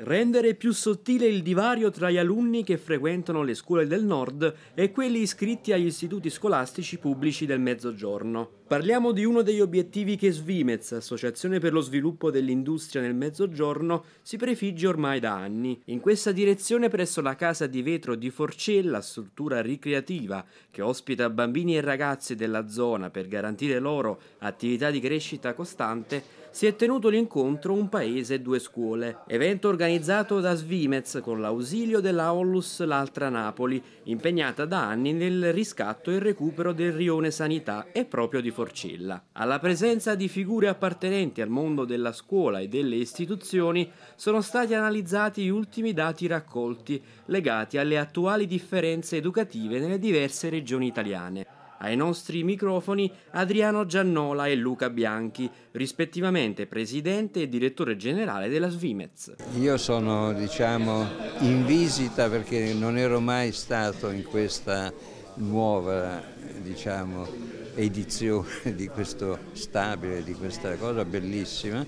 Rendere più sottile il divario tra gli alunni che frequentano le scuole del nord e quelli iscritti agli istituti scolastici pubblici del Mezzogiorno. Parliamo di uno degli obiettivi che Svimez, Associazione per lo sviluppo dell'industria nel Mezzogiorno, si prefigge ormai da anni. In questa direzione presso la casa di vetro di Forcella, struttura ricreativa che ospita bambini e ragazzi della zona per garantire loro attività di crescita costante, si è tenuto l'incontro Un Paese Due Scuole, evento organizzato da Svimez con l'ausilio della Ollus L'Altra Napoli, impegnata da anni nel riscatto e recupero del rione sanità e proprio di Forcella. Alla presenza di figure appartenenti al mondo della scuola e delle istituzioni sono stati analizzati gli ultimi dati raccolti legati alle attuali differenze educative nelle diverse regioni italiane. Ai nostri microfoni Adriano Giannola e Luca Bianchi, rispettivamente presidente e direttore generale della Svimez. Io sono diciamo, in visita perché non ero mai stato in questa nuova diciamo, edizione di questo stabile, di questa cosa bellissima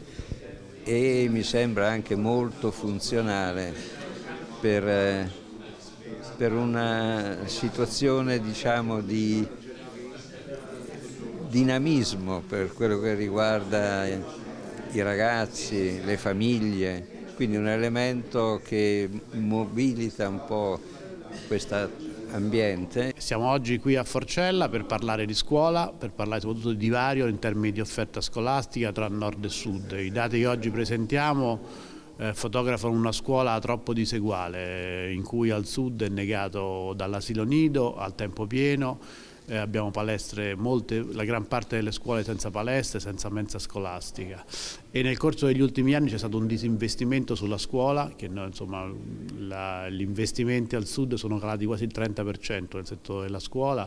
e mi sembra anche molto funzionale per, per una situazione diciamo, di dinamismo per quello che riguarda i ragazzi, le famiglie, quindi un elemento che mobilita un po' questo ambiente. Siamo oggi qui a Forcella per parlare di scuola, per parlare soprattutto di divario in termini di offerta scolastica tra nord e sud. I dati che oggi presentiamo eh, fotografano una scuola troppo diseguale, in cui al sud è negato dall'asilo nido al tempo pieno, eh, abbiamo palestre, molte, la gran parte delle scuole senza palestre, senza mensa scolastica. E nel corso degli ultimi anni c'è stato un disinvestimento sulla scuola, che insomma, la, gli investimenti al sud sono calati quasi il 30% nel settore della scuola